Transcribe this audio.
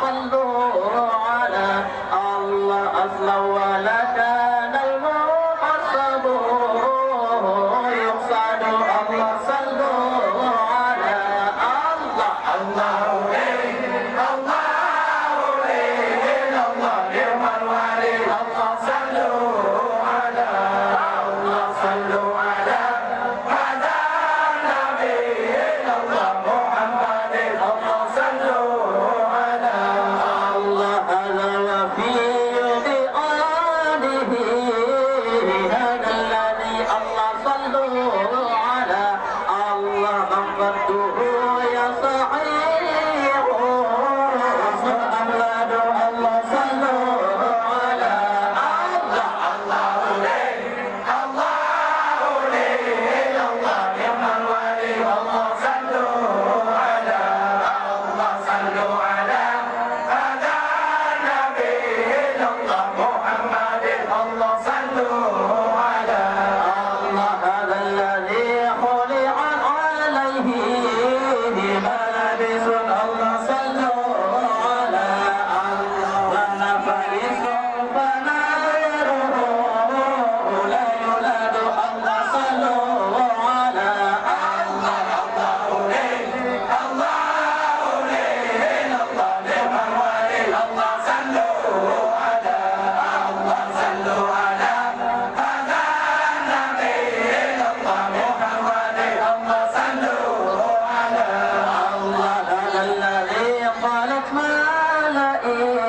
صلوا على الله أصلا ولا كان my.